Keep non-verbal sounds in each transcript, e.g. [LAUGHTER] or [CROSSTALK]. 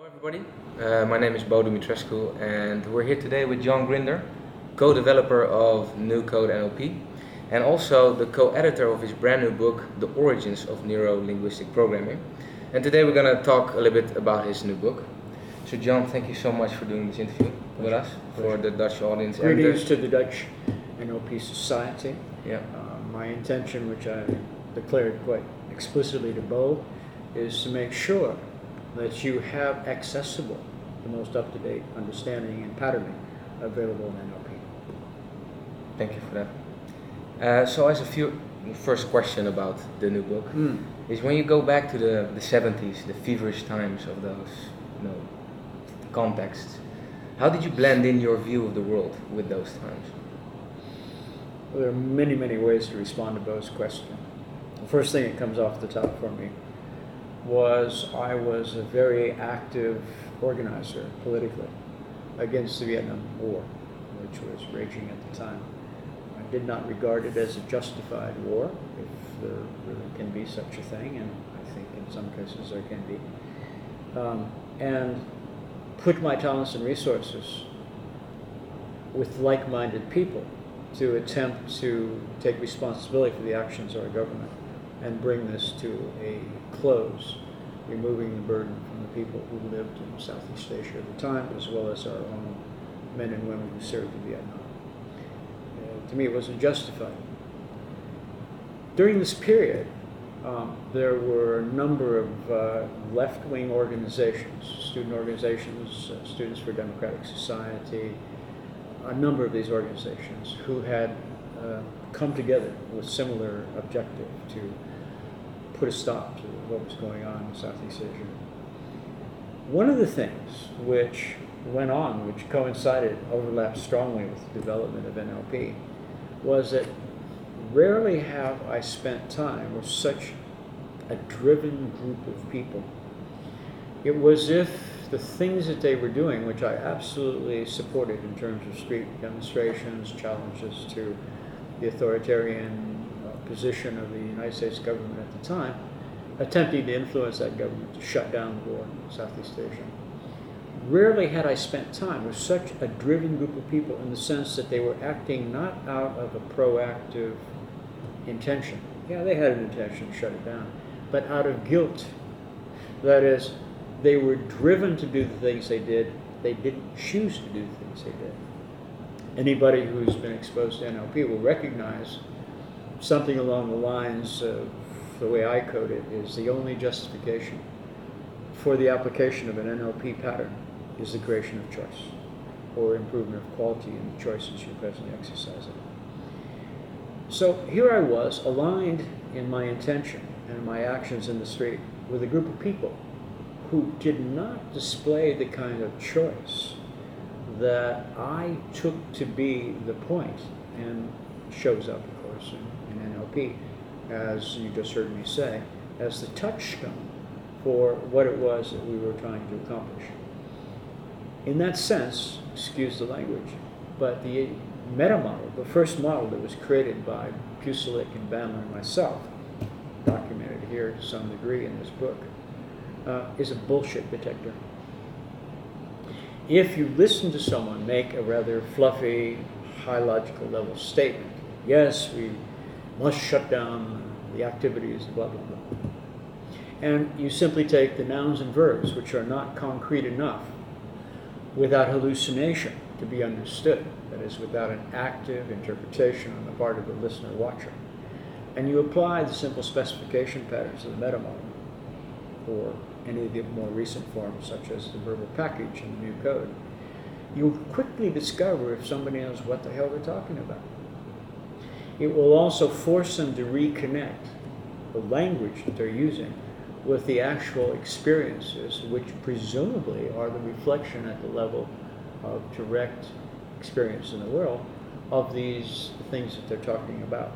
Hello everybody, uh, my name is Bo Dumitrescu and we're here today with John Grinder, co-developer of New Code NLP and also the co-editor of his brand new book, The Origins of Neuro-Linguistic Programming. And today we're going to talk a little bit about his new book. So John, thank you so much for doing this interview with us, for the Dutch audience. and the- Greetings to the Dutch NLP Society. Yeah. Uh, my intention, which I declared quite explicitly to Bo, is to make sure that you have accessible the most up-to-date understanding and patterning available in NLP. Thank you for that. Uh, so as a few first question about the new book is when you go back to the, the 70s, the feverish times of those you know, contexts, how did you blend in your view of the world with those times? There are many, many ways to respond to Bo's question. The first thing that comes off the top for me was I was a very active organizer politically against the Vietnam War, which was raging at the time. I did not regard it as a justified war, if there really can be such a thing, and I think in some cases there can be. Um, and put my talents and resources with like-minded people to attempt to take responsibility for the actions of our government and bring this to a close, removing the burden from the people who lived in Southeast Asia at the time, as well as our own men and women who served in Vietnam. Uh, to me, it wasn't justified. During this period, um, there were a number of uh, left-wing organizations, student organizations, uh, Students for Democratic Society, a number of these organizations who had uh, come together with similar objective to put a stop to what was going on in Southeast Asia. One of the things which went on, which coincided, overlapped strongly with the development of NLP, was that rarely have I spent time with such a driven group of people. It was if the things that they were doing, which I absolutely supported in terms of street demonstrations, challenges to the authoritarian position of the United States government at the time, attempting to influence that government to shut down the war in Southeast Asia. Rarely had I spent time with such a driven group of people in the sense that they were acting not out of a proactive intention. Yeah, they had an intention to shut it down, but out of guilt. That is, they were driven to do the things they did. They didn't choose to do the things they did. Anybody who's been exposed to NLP will recognize something along the lines of the way I code it is the only justification for the application of an NLP pattern is the creation of choice or improvement of quality in the choices you're presently exercising. So here I was, aligned in my intention and my actions in the street with a group of people who did not display the kind of choice that I took to be the point and shows up, of course, in, in NLP, as you just heard me say, as the touchstone for what it was that we were trying to accomplish. In that sense, excuse the language, but the meta model, the first model that was created by Pucelik and Bandler and myself, documented here to some degree in this book, uh, is a bullshit detector. If you listen to someone make a rather fluffy, high logical level statement, yes, we must shut down the activities, blah, blah, blah. And you simply take the nouns and verbs, which are not concrete enough, without hallucination to be understood, that is, without an active interpretation on the part of the listener watcher. And you apply the simple specification patterns of the meta model, or any of the more recent forms, such as the verbal package in the new code, you'll quickly discover if somebody knows what the hell they're talking about. It will also force them to reconnect the language that they're using with the actual experiences, which presumably are the reflection at the level of direct experience in the world of these things that they're talking about.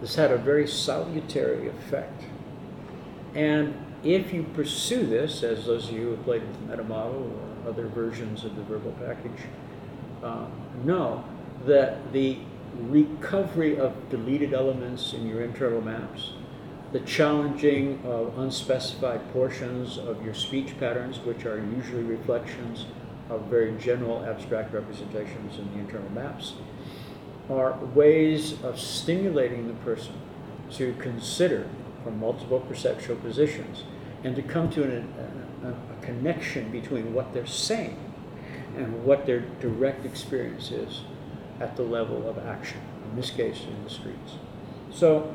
This had a very salutary effect. And if you pursue this, as those of you who have played with the meta model or other versions of the verbal package uh, know, that the recovery of deleted elements in your internal maps the challenging of unspecified portions of your speech patterns, which are usually reflections of very general abstract representations in the internal maps, are ways of stimulating the person to consider from multiple perceptual positions and to come to an, a, a, connection between what they're saying and what their direct experience is at the level of action, in this case, in the streets. So,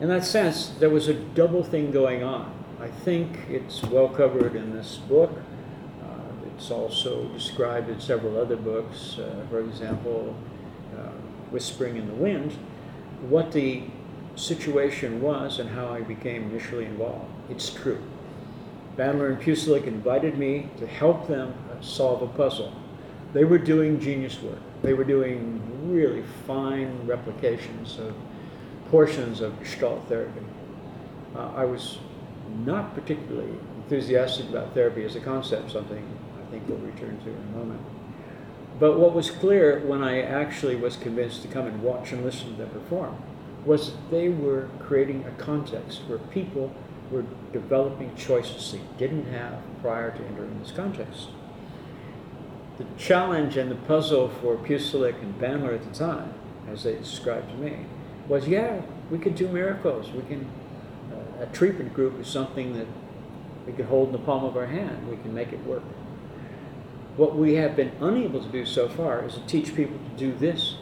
in that sense, there was a double thing going on. I think it's well covered in this book. Uh, it's also described in several other books, uh, for example, uh, Whispering in the Wind, what the situation was and how I became initially involved. It's true. Bandler and Pucelik invited me to help them solve a puzzle. They were doing genius work. They were doing really fine replications of portions of Gestalt therapy. Uh, I was not particularly enthusiastic about therapy as a concept, something I think we'll return to in a moment. But what was clear when I actually was convinced to come and watch and listen to them perform was that they were creating a context where people were developing choices they didn't have prior to entering this context. The challenge and the puzzle for Pucelik and Bandler at the time, as they described to me, was yeah, we could do miracles. We can, uh, a treatment group is something that we can hold in the palm of our hand. We can make it work. What we have been unable to do so far is to teach people to do this,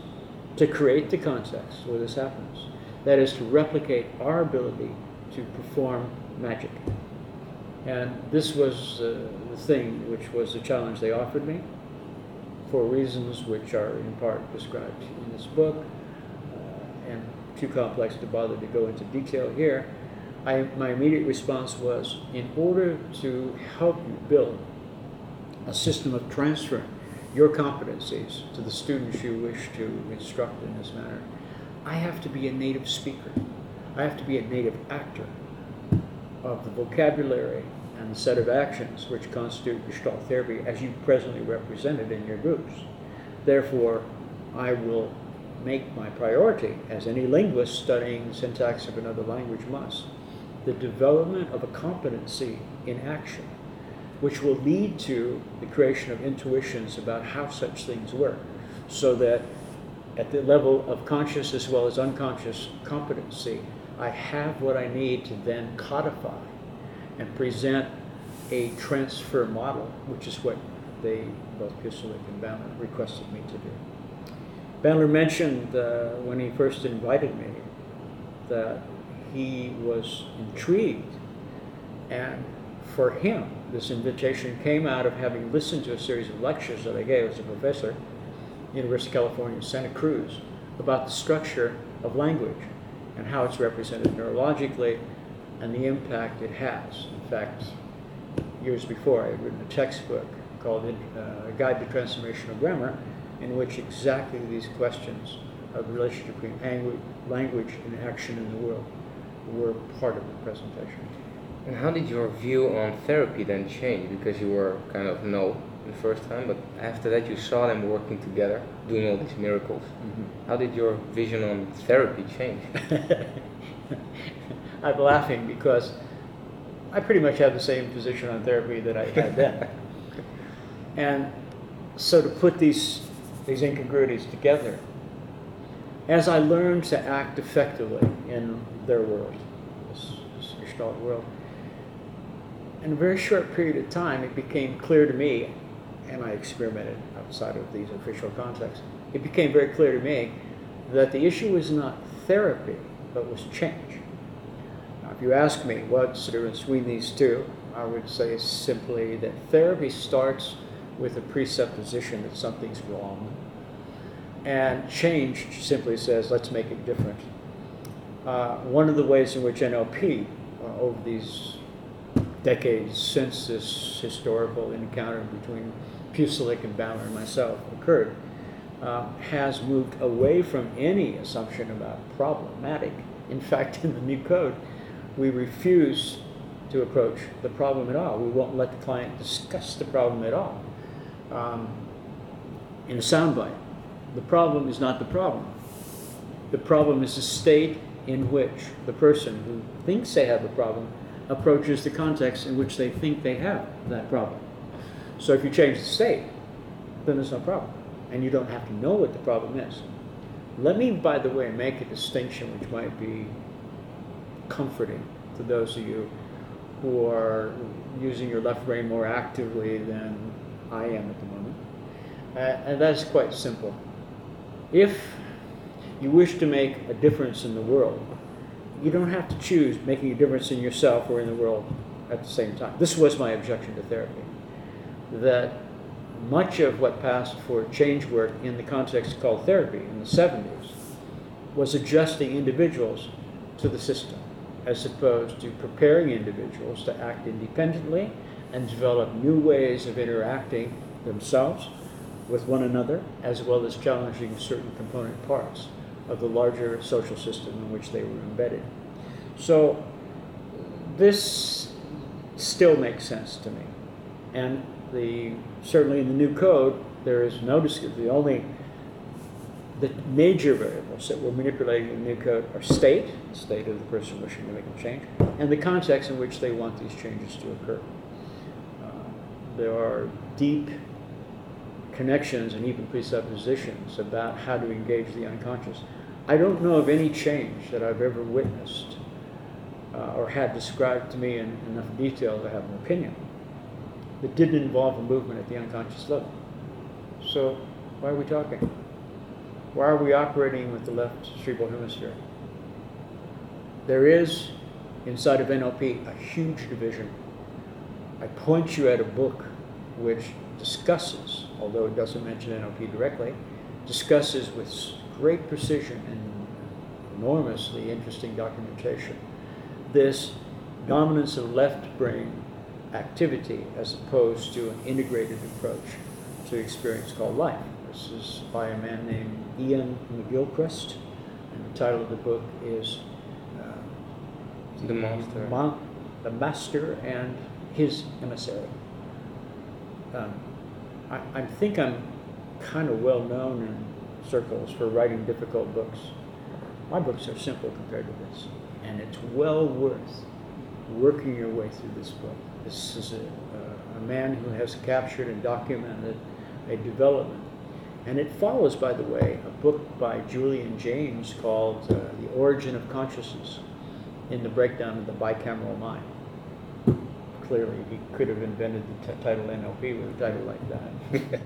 to create the context where this happens. That is to replicate our ability to perform magic. And this was uh, the thing which was the challenge they offered me for reasons which are in part described in this book uh, and too complex to bother to go into detail here. I, my immediate response was in order to help you build a system of transferring your competencies to the students you wish to instruct in this manner, I have to be a native speaker. I have to be a native actor of the vocabulary and the set of actions which constitute Gestalt therapy as you presently represented in your groups. Therefore, I will make my priority, as any linguist studying syntax of another language must, the development of a competency in action, which will lead to the creation of intuitions about how such things work, so that at the level of conscious as well as unconscious competency, I have what I need to then codify and present a transfer model, which is what they, both Pucelik and Bandler, requested me to do. Bandler mentioned uh, when he first invited me that he was intrigued, and for him, this invitation came out of having listened to a series of lectures that I gave as a professor, University of California, Santa Cruz, about the structure of language and how it's represented neurologically and the impact it has. In fact, years before, I had written a textbook called uh, Guide to Transformational Grammar, in which exactly these questions of the relationship between language and action in the world were part of the presentation. And how did your view on therapy then change? Because you were kind of no the first time, but after that you saw them working together, doing all these miracles. Mm-hmm. How did your vision on therapy change? [LAUGHS] I'm laughing because I pretty much have the same position on therapy that I had then. [LAUGHS] and so to put these, these incongruities together, as I learned to act effectively in their world, this, this Gestalt world, in a very short period of time, it became clear to me, and I experimented outside of these official contexts, it became very clear to me that the issue was not therapy, but was change. Now, if you ask me what's the difference between these two, I would say simply that therapy starts with a presupposition that something's wrong, and change simply says, let's make it different. Uh, one of the ways in which NLP, uh, over these decades since this historical encounter between Pucelik and Bandler and myself occurred, uh, has moved away from any assumption about problematic. In fact, in the new code, we refuse to approach the problem at all. We won't let the client discuss the problem at all. Um, in a soundbite, the problem is not the problem. The problem is the state in which the person who thinks they have a problem approaches the context in which they think they have that problem. So if you change the state, then there's no problem. And you don't have to know what the problem is. Let me, by the way, make a distinction which might be comforting to those of you who are using your left brain more actively than I am at the moment. Uh, and that's quite simple. If you wish to make a difference in the world, you don't have to choose making a difference in yourself or in the world at the same time. This was my objection to therapy. That much of what passed for change work in the context called therapy in the 70s was adjusting individuals to the system as opposed to preparing individuals to act independently and develop new ways of interacting themselves with one another, as well as challenging certain component parts of the larger social system in which they were embedded. So, this still makes sense to me. And the certainly in the new code, there is no. The only the major variables that we're manipulating in the new code are state, state of the person wishing to make a change, and the context in which they want these changes to occur. Uh, there are deep connections and even presuppositions about how to engage the unconscious. I don't know of any change that I've ever witnessed uh, or had described to me in enough detail to have an opinion that didn't involve a movement at the unconscious level. So, why are we talking? Why are we operating with the left cerebral hemisphere? There is, inside of NLP, a huge division. I point you at a book which discusses, although it doesn't mention NLP directly, discusses with great precision and enormously interesting documentation this dominance of left brain activity as opposed to an integrated approach to experience called life. This is by a man named Iain McGilchrist, and the title of the book is uh, The Master. Ma- the Master and His Emissary. Um, I, I think I'm kind of well known in circles for writing difficult books. My books are simple compared to this, and it's well worth working your way through this book. This is a, a, a man who has captured and documented a development. And it follows, by the way, a book by Julian Jaynes called uh, The Origin of Consciousness in the Breakdown of the Bicameral Mind. Clearly, he could have invented the title NLP with a title like that. [LAUGHS]